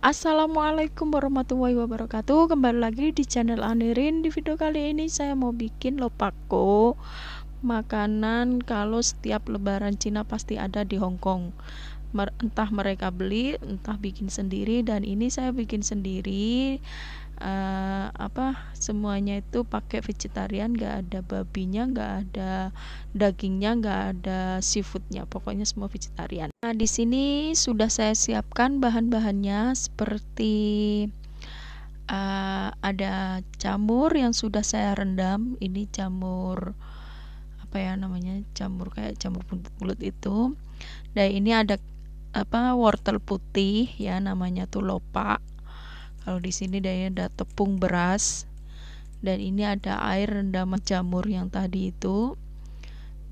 Assalamualaikum warahmatullahi wabarakatuh. Kembali lagi di channel Anirin. Di video kali ini saya mau bikin lopako Makanan kalau setiap lebaran Cina pasti ada di Hongkong Entah mereka beli, entah bikin sendiri. Dan ini saya bikin sendiri uh, apa semuanya itu pakai vegetarian gak ada babinya gak ada dagingnya gak ada seafoodnya pokoknya semua vegetarian. Nah di sini sudah saya siapkan bahan-bahannya seperti uh, ada jamur yang sudah saya rendam. Ini jamur apa ya namanya jamur kayak jamur bulut itu. Dan ini ada apa wortel putih ya namanya tuh lopak kalau di sini dia ada tepung beras dan ini ada air rendaman jamur yang tadi itu.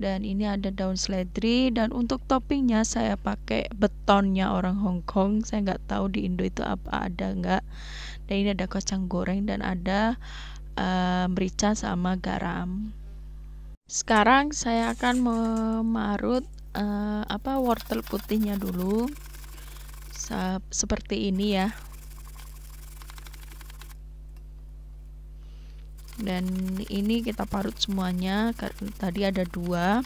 Dan ini ada daun seledri dan untuk toppingnya saya pakai betonnya orang Hong Kong. Saya nggak tahu di Indo itu apa ada nggak? Dan ini ada kacang goreng dan ada uh, merica sama garam. Sekarang saya akan memarut uh, apa wortel putihnya dulu. Seperti ini ya dan ini kita parut semuanya tadi ada dua.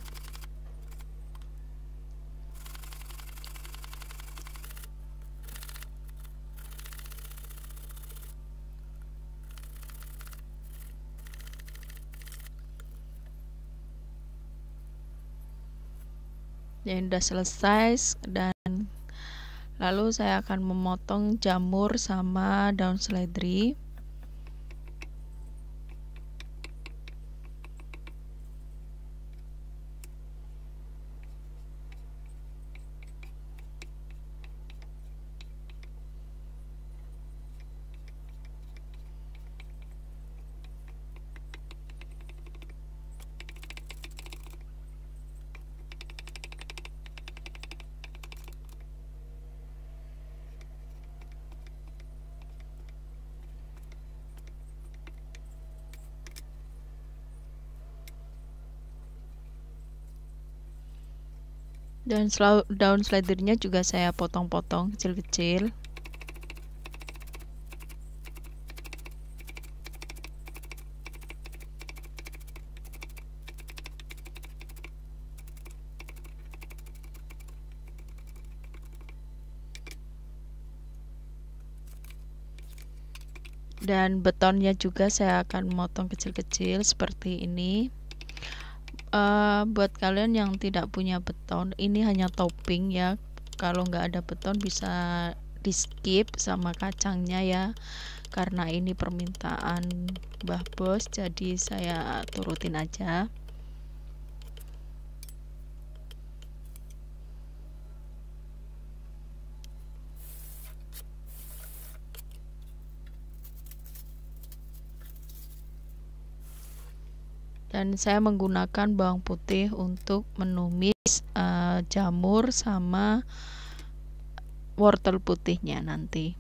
Yang sudah selesai dan lalu saya akan memotong jamur sama daun seledri dan daun slidernya juga saya potong-potong kecil-kecil. Dan betonnya juga saya akan motong kecil-kecil seperti ini uh, buat kalian yang tidak punya beton ini hanya topping ya. Kalau nggak ada beton bisa di skip sama kacangnya ya. Karena ini permintaan Mbah Bos jadi saya turutin aja dan saya menggunakan bawang putih untuk menumis uh, jamur sama wortel putihnya nanti.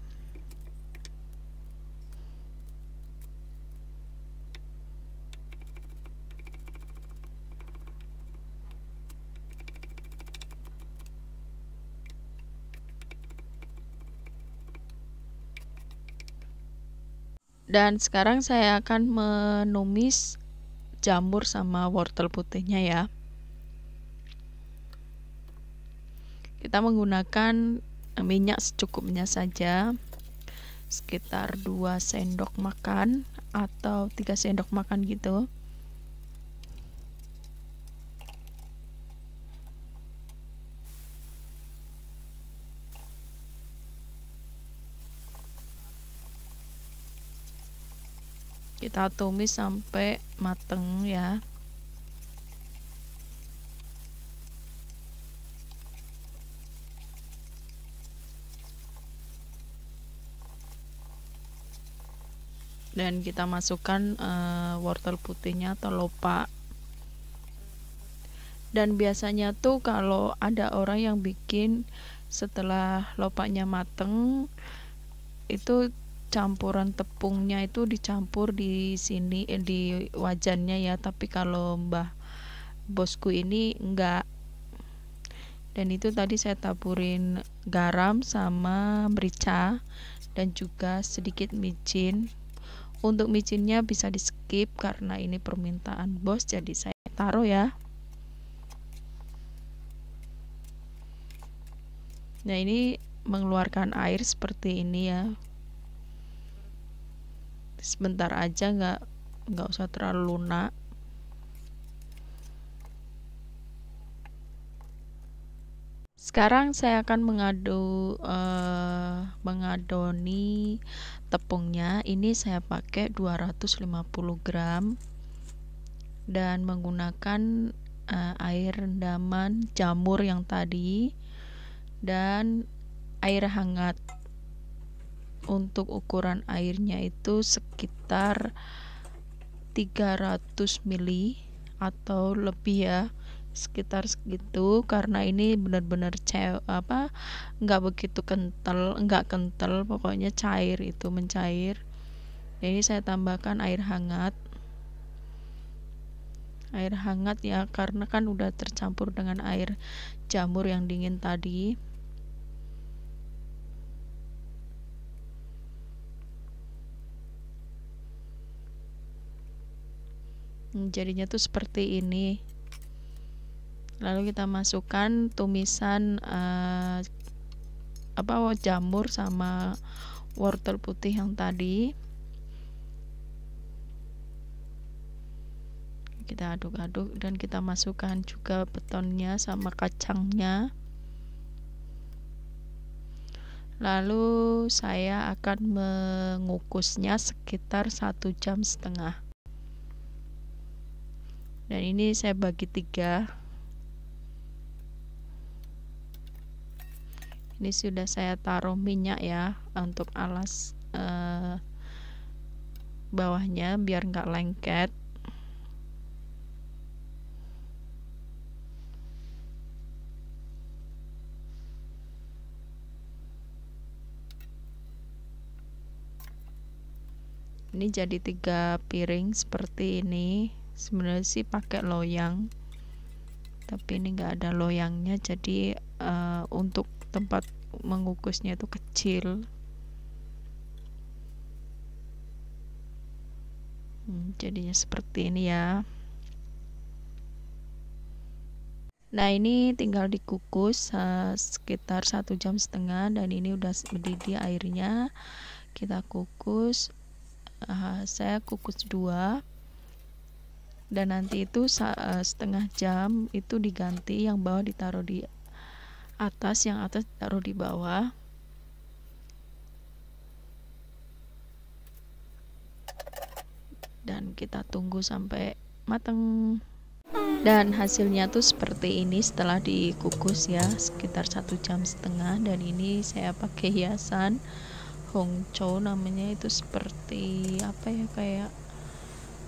Dan sekarang saya akan menumis jamur sama wortel putihnya ya. Kita menggunakan minyak secukupnya saja. Sekitar 2 sendok makan atau 3 sendok makan gitu kita tumis sampai mateng ya. Dan kita masukkan uh, wortel putihnya atau lopak dan biasanya tuh kalau ada orang yang bikin setelah lopaknya mateng itu campuran tepungnya itu dicampur di sini eh, di wajannya ya. Tapi kalau mbah bosku ini enggak dan itu tadi saya taburin garam sama merica dan juga sedikit micin. Untuk micinnya bisa di skip karena ini permintaan bos jadi saya taruh ya. Nah ini mengeluarkan air seperti ini ya sebentar aja nggak nggak usah terlalu lunak. Sekarang saya akan mengadu uh, mengadoni tepungnya. Ini saya pakai 250 gram dan menggunakan uh, air rendaman jamur yang tadi dan air hangat untuk ukuran airnya itu sekitar 300 ml atau lebih ya sekitar segitu. Karena ini benar-benar apa nggak begitu kental nggak kental pokoknya cair itu mencair. Ini saya tambahkan air hangat. Air hangat ya karena kan udah tercampur dengan air jamur yang dingin tadi jadinya tuh seperti ini. Lalu kita masukkan tumisan uh, apa jamur sama wortel putih yang tadi. Kita aduk-aduk dan kita masukkan juga betonnya sama kacangnya. Lalu saya akan mengukusnya sekitar satu jam setengah dan ini saya bagi tiga. Ini sudah saya taruh minyak ya untuk alas uh, bawahnya biar nggak lengket. Ini jadi tiga piring seperti ini sebenarnya sih pakai loyang. Tapi ini enggak ada loyangnya jadi uh, untuk tempat mengukusnya itu kecil. Hmm, jadinya seperti ini ya. Nah ini tinggal dikukus uh, sekitar satu jam setengah dan ini udah mendidih airnya. Kita kukus uh, saya kukus dua dan nanti itu uh, setengah jam itu diganti yang bawah ditaruh di atas yang atas taruh di bawah. Dan kita tunggu sampai mateng. Dan hasilnya tuh seperti ini setelah dikukus ya sekitar satu jam setengah. Dan ini saya pakai hiasan hongcho namanya itu seperti apa ya kayak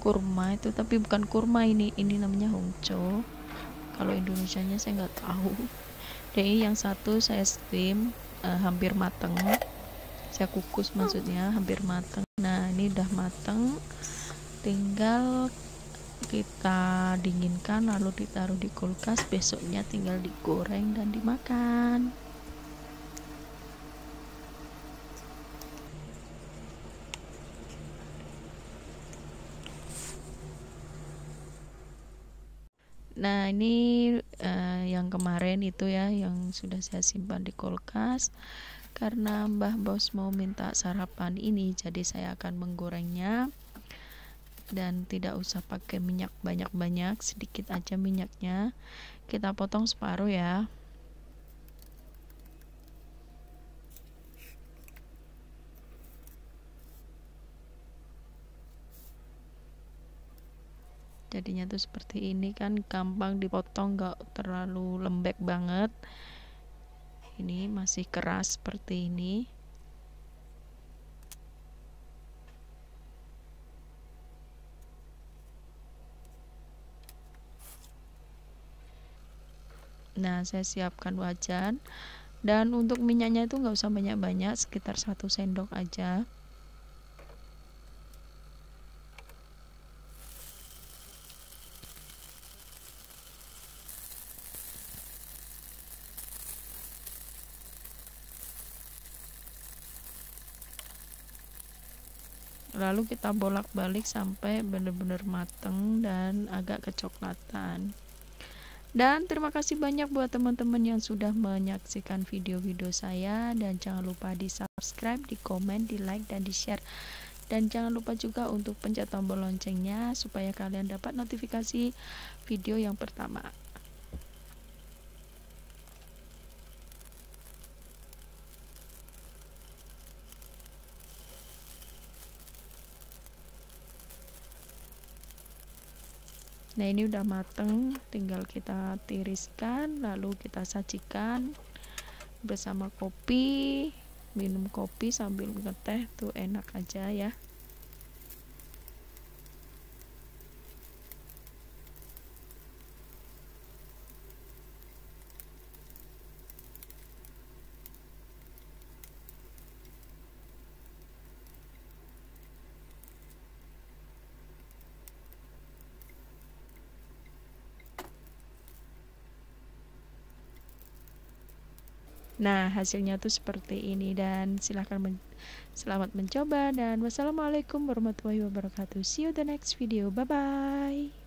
kurma itu tapi bukan kurma ini ini namanya hongcho kalau Indonesia nya saya nggak tahu. Jadi yang satu saya steam uh, hampir mateng. Saya kukus maksudnya hampir mateng. Nah ini udah mateng. Tinggal kita dinginkan lalu ditaruh di kulkas. Besoknya tinggal digoreng dan dimakan Nah, ini uh, yang kemarin itu ya yang sudah saya simpan di kulkas. Karena Mbah Bos mau minta sarapan ini, jadi saya akan menggorengnya dan tidak usah pakai minyak banyak-banyak, sedikit aja minyaknya. Kita potong separuh ya. Jadinya tuh seperti ini kan gampang dipotong gak terlalu lembek banget. Ini masih keras seperti ini. Nah saya siapkan wajan. Dan untuk minyaknya itu nggak usah banyak-banyak sekitar satu sendok aja lalu kita bolak-balik sampai benar-benar mateng dan agak kecoklatan dan terima kasih banyak buat teman-teman yang sudah menyaksikan video-video saya dan jangan lupa di subscribe, di komen, di like, dan di share. Dan jangan lupa juga untuk pencet tombol loncengnya supaya kalian dapat notifikasi video yang pertama. Nah ini udah mateng, tinggal kita tiriskan, lalu kita sajikan bersama kopi, minum kopi sambil ngeteh tuh enak aja ya. Nah, hasilnya tuh seperti ini dan silahkan men selamat mencoba dan wassalamualaikum warahmatullahi wabarakatuh. See you the next video. Bye bye.